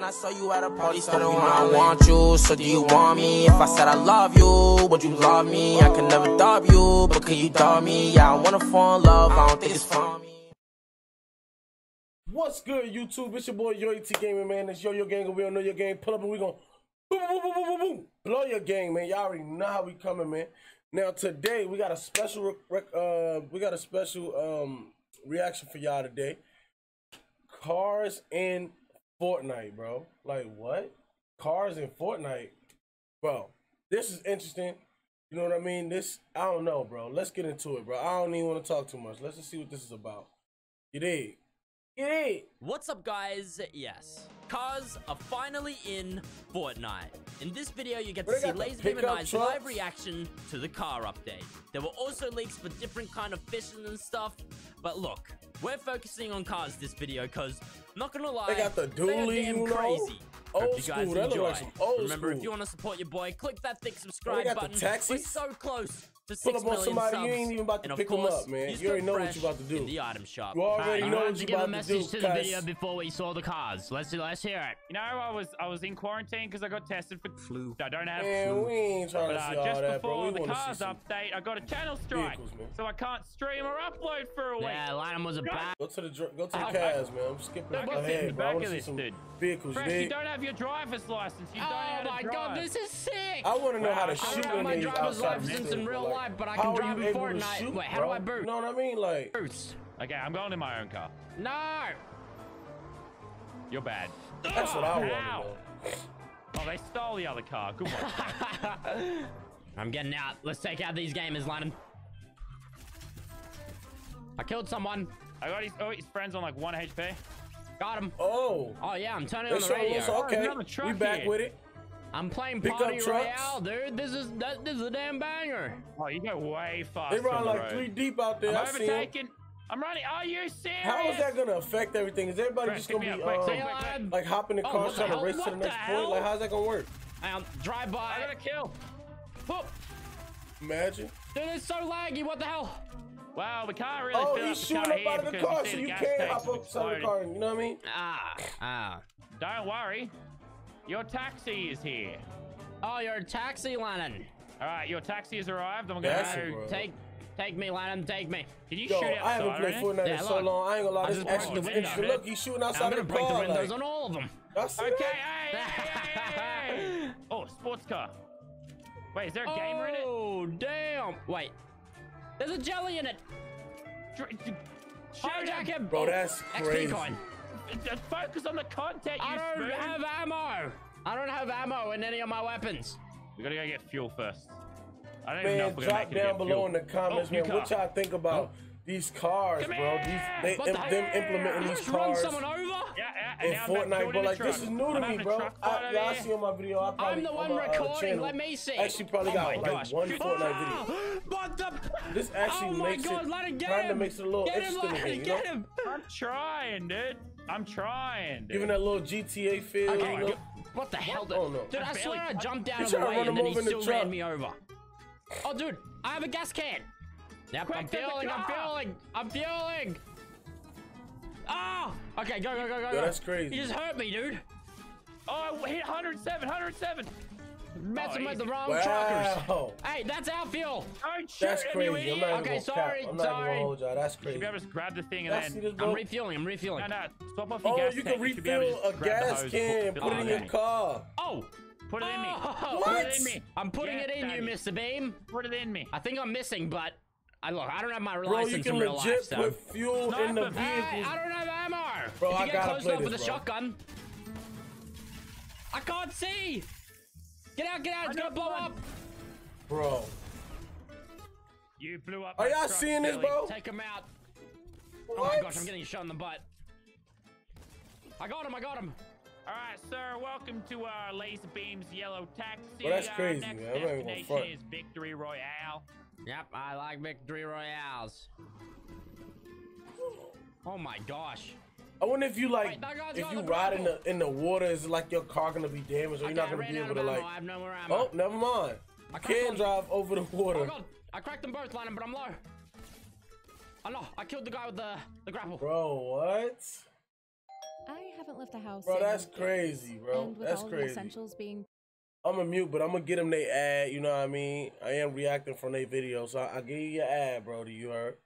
Then I saw you at a party, started when I want you. So do you want me? If I said I love you, would you love me? I can never dub you, but can you dub me? Yeah, I wanna fall in love, I don't think it's for me. What's good, YouTube? It's your boy Yoyalty Gaming, man. It's Yo Yo Gang, and we don't know your game. Pull up and we gon' boom, boom, boom, boom, boom, boom, blow your game, man. Y'all already know how we coming, man. Now today we got a special, rec- uh, we got a special um reaction for y'all today. Cars in Fortnite, bro. Like what? Cars in Fortnite, bro. This is interesting. You know what I mean? This I don't know, bro. Let's get into it, bro. I don't even want to talk too much. Let's just see what this is about. You dig? You dig? What's up guys? Yes. Cars are finally in Fortnite. In this video, you get to see got the Lazarbeam and I's live reaction to the car update. There were also leaks for different kind of fishing and stuff. But look, we're focusing on cars this video because, not gonna lie, They got the they are dually, you know? crazy. Old you guys school. Enjoy. like old Remember, if you want to support your boy, click that thick subscribe got the button. We're so close to Pull 6 up on somebody, subs. you ain't even about to pick of pick 'em up, man. You already know what fresh you about to do. In the item shop. You already I know wanted what to you give a about to message do. to the video before we saw the cars. Let's let's hear it. You know, I was I was in quarantine because I got tested for Flu. I don't have Man, flu. we ain't trying But to uh, see all just that, bro. before We the want to see cars update, I got a channel strike, vehicles, so I can't stream or upload for a week. Yeah, Lannan was a bad. Go to the go to the Oh, cars, man. I'm skipping Look, ahead, what's in the bro. I back want of to see this, some dude? vehicles. Fresh, you don't have your driver's license. You don't know how Oh to my god, this is sick! I want to know how to shoot I don't have in my these driver's outside license vehicles, in real like, life, but I can are drive you in Fortnite. shoot, Wait, how do? I boot? You know what I mean? Like, Boots. Okay, I'm going in my own car. No! You're bad. that's what I want to Ow. Oh, they stole the other car. Good one. I'm getting out. Let's take out these gamers, Lannan. I killed someone. I got his oh his friends on like one HP. Got him. Oh, Oh yeah, I'm turning they on the showing radio. us. Okay, another truck we back here. with it. I'm playing Pick up Party trucks. Royale, dude. This is that, this is a damn banger. Oh, you go way fast. They run on the like road. three deep out there. I'm I see 'em. overtaking. I'm running. Are you serious? How is that gonna affect everything? Is everybody Fresh, just gonna be up, quick, um, quick, quick, quick. like hopping in Oh, cars the trying to hell? race to the the next point? Like, how's that gonna work? Um, drive by. I got a kill. Whoop. Imagine. Dude, it's so laggy. What the hell? Wow, we can't really Oh, fill he's up the shooting up out of the car, so you can't tanks hop have up inside the exploded. car. You know what I mean? Ah, ah. Don't worry. Your taxi is here. Oh, you're a taxi, Lannan. All right, your taxi has arrived. I'm gonna That's go. it. Take, take me, Lannan. Take me. Can you Yo, shoot I haven't played already? Fortnite Yeah, in so look. long. I ain't gonna lie. This just actually broke the interesting. window. Look, he's shooting outside I'm gonna the break car. the windows like, on all of them. I Okay. that. Hey, hey, hey, hey, hey. Oh, sports car. Wait, is there a gamer in it? Oh, damn. Wait. There's a jelly in it. Dr- d- shoot Hijack him. him. Bro, that's XP crazy. coin. Uh, Focus on the content, you I don't spoon. have ammo. I don't have ammo in any of my weapons. We gotta go get fuel first. I don't even know Man, if we're gonna drop make it to down below fuel. in the comments, oh, new man. What y'all think about these cars, Come bro? These they the them hell? implementing You these just run cars someone over? Yeah, yeah, and in now I'm back Fortnite, building bro. the Like this is new to I'm me, bro. I, fight over y'all here. see on my video. I probably I'm the on one my, uh, recording. channel, Let me see. Actually, probably oh got like gosh. one Fortnite video. What the? This actually oh my makes God, it it kind of makes it a little get him, interesting let to me. get him. I'm trying, dude. I'm trying, dude. Giving that little GTA feel. Okay, you know? go- what the hell? Oh, no. Dude, I I swear I jumped down You of the way and then he in the still ran me over. Oh, dude, I have a gas can. Yep, Quick, I'm fueling, I'm car. fueling, I'm fueling. Ah! Okay, go, go, go, go, go. that's crazy. You just hurt me, dude. Oh, I hit 107, 107. Messing with the wrong truckers. Hey, that's our fuel. Don't shoot That's him, crazy. you I'm idiot. not even Okay, gonna sorry, cap. I'm not sorry. gonna hold y'all. That's You should be able to grab the thing and Y'all then... I'm refueling, I'm refueling. No, no, swap off your Oh, gas you tank. can should be refill just a gas can, fill put it in your car. Oh! Put it in me. Oh, Put it in me. I'm putting Yes, it in you, Mr. Beam. Put it in me. I think I'm missing, but I look, I don't have my Bro, you license can in real legit life, so. put fuel in the Sniper. Hey. I don't have ammo. Bro, if I you get gotta close play enough with a bro. shotgun. I can't see. Get out, get out. It's gonna blow one. up. Bro, You blew up are y'all truck, seeing this, bro? Take him out. Oh my gosh, I'm getting shot in the butt. I got him, I got him. All right, sir. Welcome to our Lazarbeam's Yellow Taxi. Well, that's Our crazy, next man. I'm not even gonna destination is Victory Royale. Yep, I like victory royales. Oh my gosh. I wonder if you like, Wait, that guy's if you ride in the in the water, is it like your car gonna be damaged, or you're not gonna be able to ammo. like? I have no more ammo. Oh, never mind. I I can one. drive over the water. Oh water, god, I cracked them both, Lannan, but I'm low. Oh no, I killed the guy with the, the grapple. bro. What? I haven't left the house. Bro, that's crazy, bro. And with That's all crazy. the essentials being I'm a mute, but I'm gonna get them they ad. You know what I mean? I am reacting from their video, so I, I give you your ad, bro. Do you heard?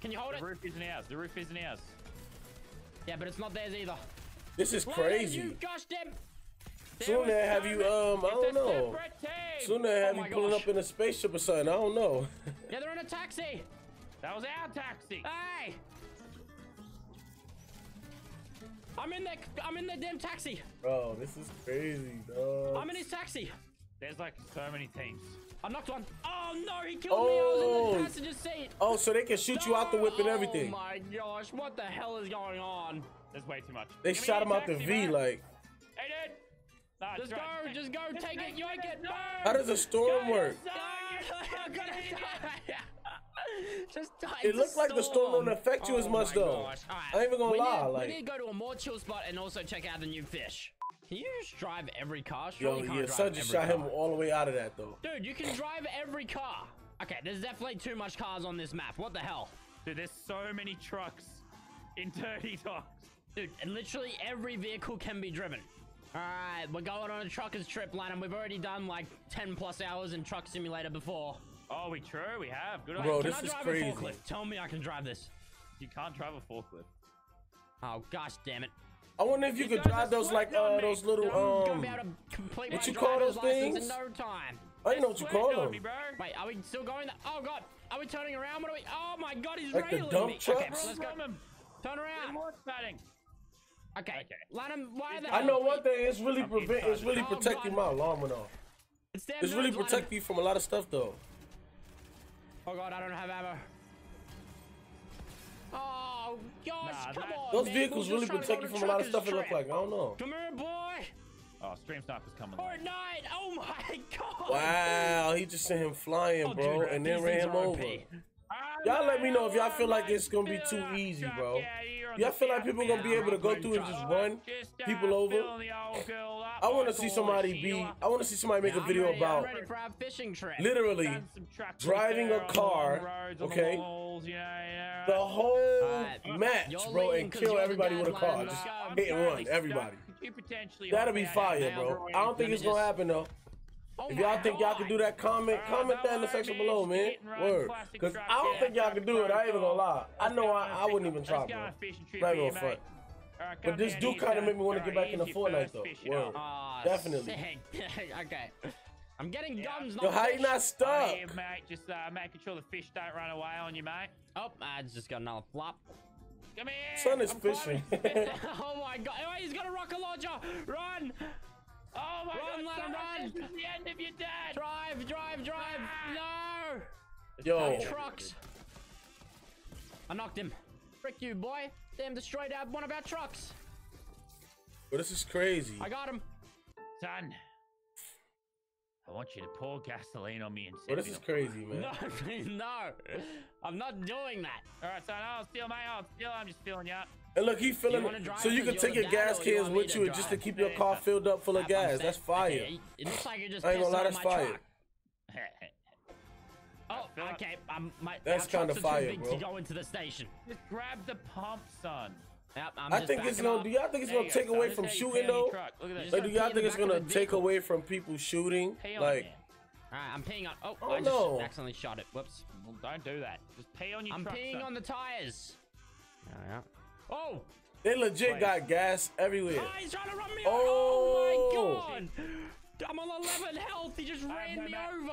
Can you hold The it? The roof isn't ours. The roof isn't ours. Yeah, but it's not theirs either. This is Why crazy. You gosh damn. Soon they have you, um, I don't know. separate team. Soon they have Oh you my pulling gosh. up in a spaceship or something. I don't know. Yeah, they're in a taxi. That was our taxi. Hey. I'm in that. I'm in the damn taxi. bro, this is crazy, dog. I'm in his taxi. There's like so many teams. I knocked one. Oh no, he killed me. I was in Oh. the passenger seat. Oh, so they can shoot you out the whip and everything. Oh my gosh, what the hell is going on? There's way too much. They Give shot him out the V, bro. like. Hey, dude. Nah, Just go, right. just go, Just take it, make yoink it. No. How does a storm work? No, I'm gonna die. Just die. It looked like the storm don't affect you as oh much, Oh though. gosh. All I ain't even gonna we lie, Need, like- we need to go to a more chill spot and also check out the new fish. Can you just drive every car? Yo, Surely you can't yeah, drive son just every shot him all the way out of that, though. Dude, you can drive every car. Okay, there's definitely too much cars on this map. What the hell? Dude, there's so many trucks in Dirty Docks. Dude, and literally every vehicle can be driven. Alright, we're going on a trucker's trip, Lannan. We've already done like 10 plus hours in Truck Simulator before. Oh, we true. We have. Good Bro, on Can this I is drive crazy. a forklift? Tell me I can drive this. you. You can't drive a forklift. Oh, gosh damn it. I wonder if you could drive those like uh those little um. be able to complete what you call those license things? in no time. I don't know what you Sweating call on them. Me, bro. Wait, are we still going? That? Oh god, are we turning around? What are we? Oh my god, he's Like the railing dump me. Okay, trucks? let's go. From him. Turn around. more. Okay, Okay. Lannan, why the I know one thing. It's really prevent. It's really Oh, protecting God. my alarm went off. It's, It's really nerds, Lannan. protecting you from a lot of stuff, though. Oh god, I don't have ammo. Oh gosh, Nah, come that- on. Those man. vehicles really just trying to protect you from a lot of trucker's stuff. It look like I don't know. Come here, boy. Oh, Stream stop is coming. Or late. night. Oh my god. Wow, he just sent him flying, Oh, bro, dude, and then ran him over. Y'all let me know if y'all feel like it's gonna be too easy, bro. Y'all feel like people gonna be able to go through and just run people over? I want to see somebody be. I want to see somebody make a video about I'm ready for our fishing trip. literally driving a car, okay, the whole Alright, match, bro, and kill everybody with a car, just hit and run everybody. That'll be fire, bro. I don't think it's gonna happen though. Oh If y'all think y'all can do that, comment, Uh, comment that in the section below, man. Hit and run, Word, cause I don't think y'all can do it. I ain't even gonna lie. I know I, I wouldn't even try, bro. Not even gonna front. But this do kind of make me want to get back into Fortnite though. Word. Ah, Definitely. okay. I'm getting Yeah. guns, Yo, not how you fish. not Oh, stuck? yeah, mate, just uh, making sure the fish don't run away on you, mate. Oh, I just got another flop. Come here. Son is I'm fishing. oh my god. Oh, he's got a rocket launcher. Run. Oh my Run, god, let him son, run. This is the end of your dad. Drive, drive, drive. No. Yo, Trucks. I knocked him. Frick you, boy. Damn, destroyed one of our trucks. but this is crazy. I got him. Son, I want you to pour gasoline on me and set this me is crazy, man. No, no. I'm not doing that. All right, son. I'll steal, my own. steal. I'm just filling you up. And look, he filling drive So you can take your gas or you cans with you just to keep your car filled up full of I'm gas. That's fire. It looks like you're just I ain't gonna lie, that's fire. Oh, okay. Um, my, That's kinda are fire, bro. to go into the station. just grab the pump, son. Yep, I'm I think it's backing gonna. up. Do y'all think it's There gonna you go, take away This from is how you shooting pee on your though? truck. Look at You this. Like, do y'all think it's gonna take away from people shooting? Pee on Like. Alright, I'm peeing on. Oh, Oh, I just no. accidentally shot it. Whoops. Well, don't do that. Just pee on your I'm truck, peeing son. on the tires. Yeah. Oh! they legit Wait. got gas everywhere. Ah, he's trying to run me Oh. over. Oh my god! I'm on 11 health. He just ran no me back. over.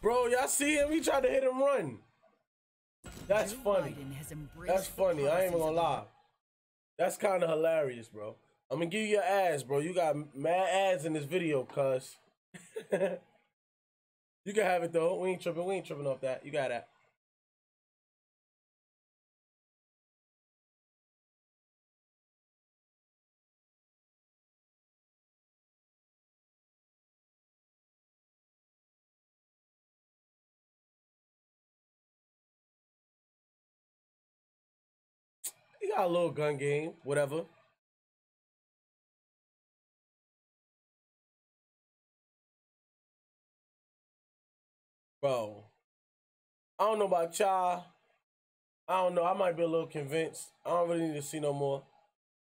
Bro, y'all see him? He tried to hit him run. That's funny. Biden has embraced That's funny. I ain't gonna lie. That's kind of hilarious, bro. I'm gonna give you your ass, bro. You got mad ads in this video, cuz. you can have it though. We ain't tripping. We ain't tripping off that. You got that. He got a little gun game, whatever. Bro, I don't know about y'all. I don't know. I might be a little convinced. I don't really need to see no more.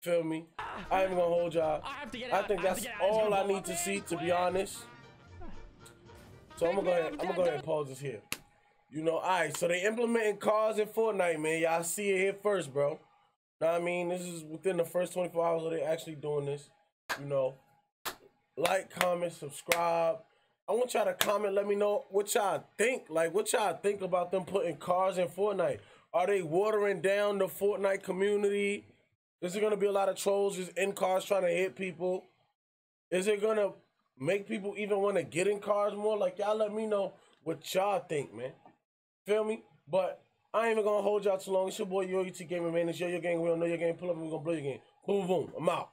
Feel me? I ain't gonna hold y'all. I have to get I think that's to get out. It's all I need to see, to be honest. So I'm gonna go ahead. I'm gonna go ahead and pause this here. You know, all right. So they implementing cars in Fortnite, man. Y'all see it here first, bro. What I mean? This is within the first 24 hours of they actually doing this. You know, like, comment, subscribe. I want y'all to comment. Let me know what y'all think. Like, what y'all think about them putting cars in Fortnite? Are they watering down the Fortnite community? Is there gonna be a lot of trolls just in cars trying to hit people? Is it gonna make people even want to get in cars more? Like y'all let me know what y'all think, man. Feel me? But I ain't even gonna hold y'all too long. It's your boy Yoyalty Gamer, man. It's Yo Yo Gang. We don't know your game. Pull up and we gonna blow your game. Boom boom. I'm out.